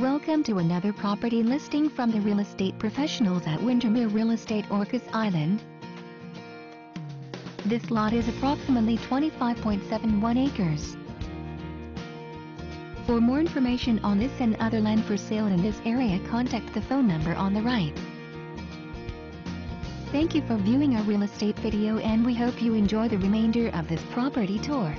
Welcome to another property listing from the real estate professionals at Windermere Real Estate Orcas Island. This lot is approximately 25.71 acres. For more information on this and other land for sale in this area contact the phone number on the right. Thank you for viewing our real estate video and we hope you enjoy the remainder of this property tour.